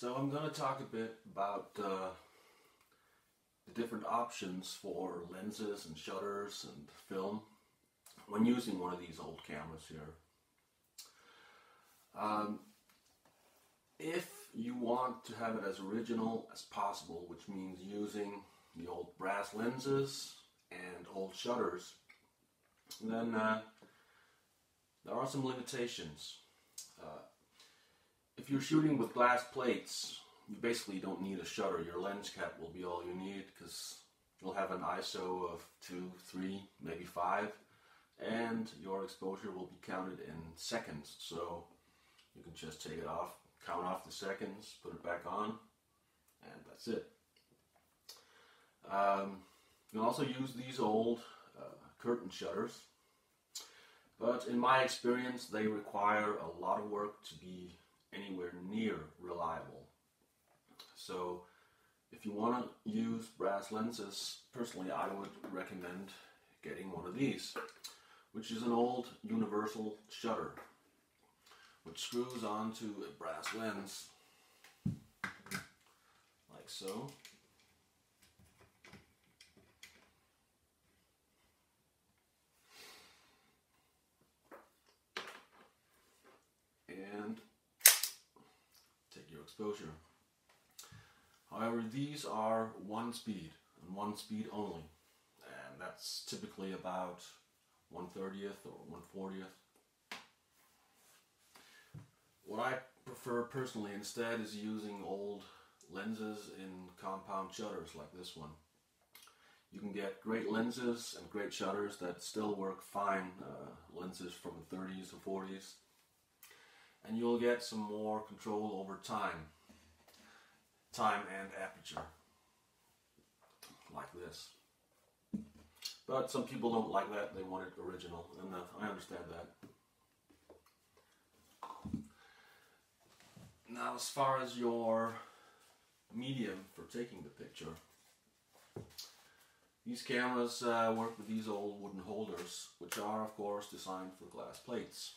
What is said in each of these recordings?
So I'm going to talk a bit about uh, the different options for lenses and shutters and film when using one of these old cameras here. Um, if you want to have it as original as possible, which means using the old brass lenses and old shutters, then uh, there are some limitations. Uh, if you're shooting with glass plates, you basically don't need a shutter. Your lens cap will be all you need because you'll have an ISO of 2, 3, maybe 5 and your exposure will be counted in seconds. So you can just take it off, count off the seconds, put it back on, and that's it. Um, you can also use these old uh, curtain shutters, but in my experience, they require a lot of work to be anywhere near reliable. So if you want to use brass lenses, personally I would recommend getting one of these, which is an old universal shutter, which screws onto a brass lens, like so. Exposure. However, these are one speed and one speed only, and that's typically about 1 30th or 1 40th. What I prefer personally instead is using old lenses in compound shutters like this one. You can get great lenses and great shutters that still work fine, uh, lenses from the 30s or 40s and you'll get some more control over time. Time and aperture. Like this. But some people don't like that. They want it original and uh, I understand that. Now as far as your medium for taking the picture these cameras uh, work with these old wooden holders which are of course designed for glass plates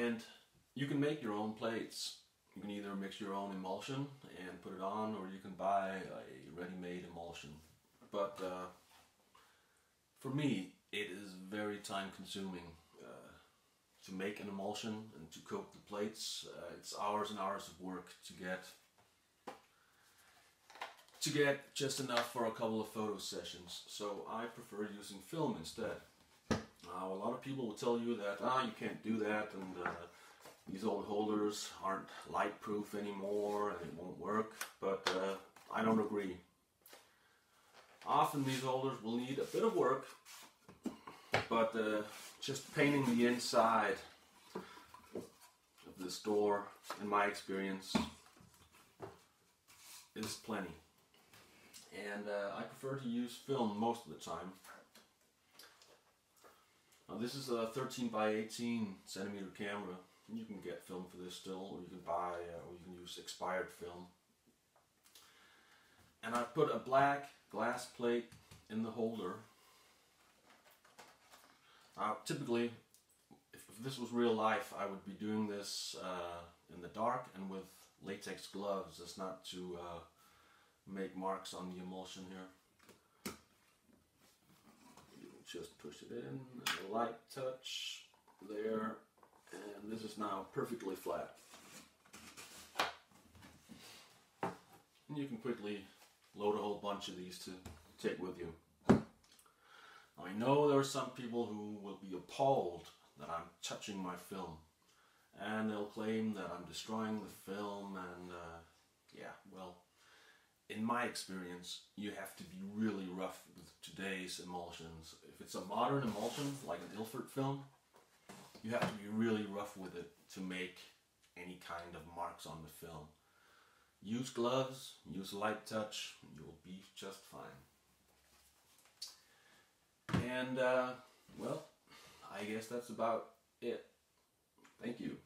and you can make your own plates. You can either mix your own emulsion and put it on, or you can buy a ready-made emulsion. But uh, for me, it is very time-consuming uh, to make an emulsion and to coat the plates. Uh, it's hours and hours of work to get to get just enough for a couple of photo sessions. So I prefer using film instead. Now, a lot of people will tell you that, ah, you can't do that, and uh, these old holders aren't light proof anymore, and it won't work, but uh, I don't agree. Often these holders will need a bit of work, but uh, just painting the inside of this door, in my experience, is plenty. And uh, I prefer to use film most of the time. Now this is a 13 by 18 centimeter camera. You can get film for this still, or you can buy, uh, or you can use expired film. And I put a black glass plate in the holder. Uh, typically, if, if, this was real life, I would be doing this uh, in the dark and with latex gloves. Just not to uh, make marks on the emulsion here just push it in, a light touch there, and this is now perfectly flat. And you can quickly load a whole bunch of these to take with you. I know there are some people who will be appalled that I'm touching my film and they'll claim that I'm destroying the film and uh, yeah, well, in my experience, you have to be really rough with today's emulsions. If it's a modern emulsion, like an Ilford film, you have to be really rough with it to make any kind of marks on the film. Use gloves, use light touch, you'll be just fine. And, uh, well, I guess that's about it. Thank you.